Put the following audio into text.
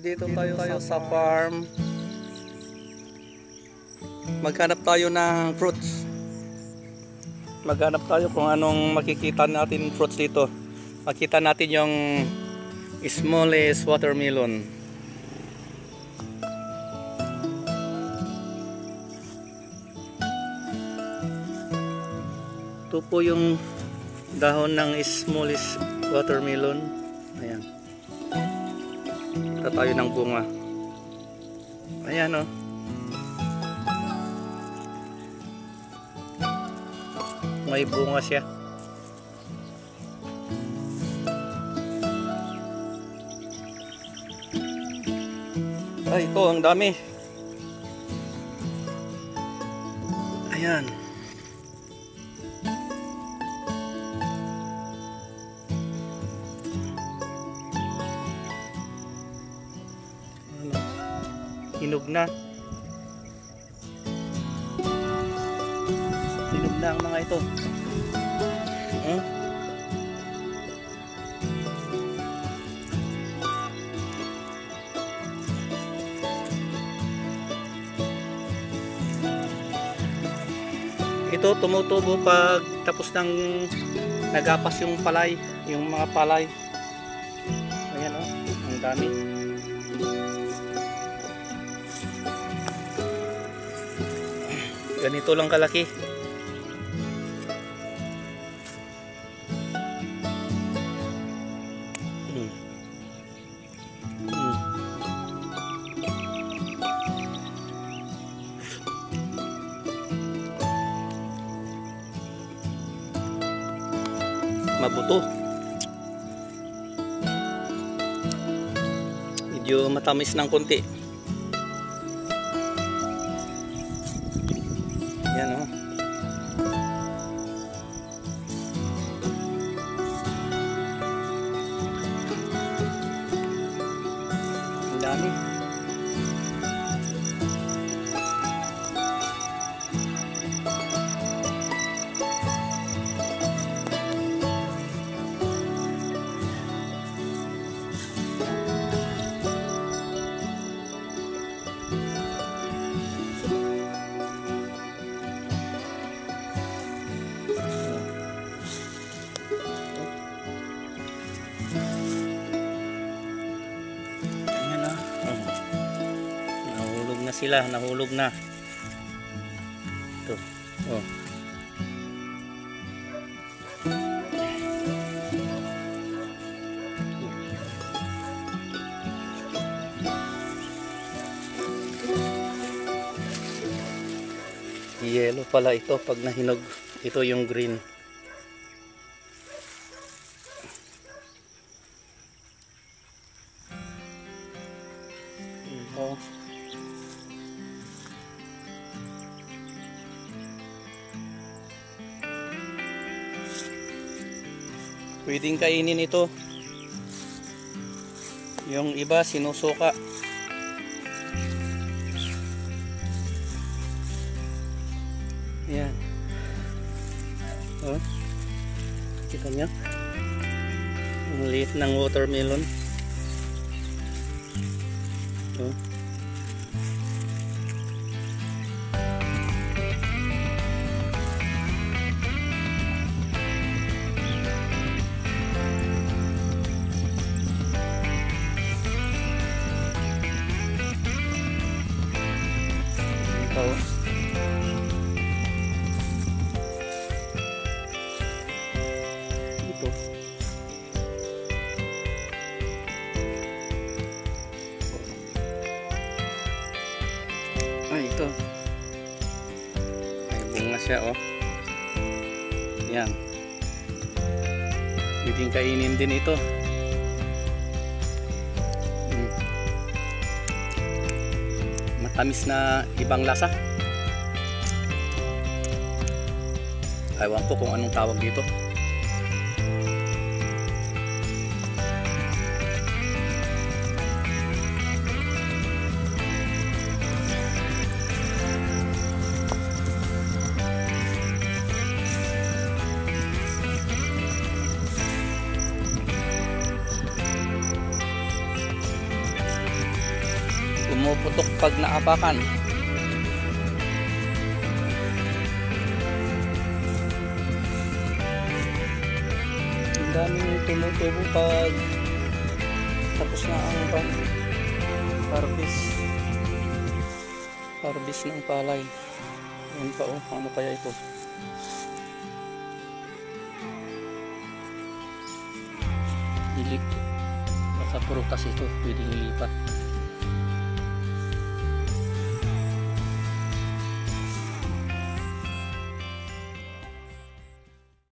Nandito tayo sa, sa farm. Maghanap tayo ng fruits. Maghanap tayo kung anong makikita natin fruits dito. Makita natin yung smallest watermelon. Ito po yung dahon ng smallest watermelon. Ayan. Ito tayo ng bunga. Ayan o. Oh. May bunga siya. Ay, ito ang dami. Ayan. Hinog na. Hinog na ang mga ito. Hmm? ito tumutubo pag tapos ng nagapas yung palay yung mga palay. Ayan o oh, ang dami ganito lang kalaki hmm. Hmm. mabuto medyo matamis ng konti Yan. Oh. Ang dami. Sila nahulog na. Ito. Oh. Yellow pala ito pag nahinog. Ito yung green pwedeng kainin ito. Yung iba sinusuka. Yan oh. Kita nyo ang liit ng watermelon. Oh ito. May bunga siya oh. Yan. Pwedeng kainin din ito matamis na ibang lasa. Ewan ko kung anong tawag dito putok pag naapakan. Ang daming tumutubo pag tapos na ang pan harvest harvest ng palay yun pa oh ano kaya ito Dilip. Baka prutas ito, pwedeng ilipat.